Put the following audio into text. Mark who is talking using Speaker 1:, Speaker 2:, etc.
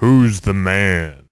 Speaker 1: Who's the man?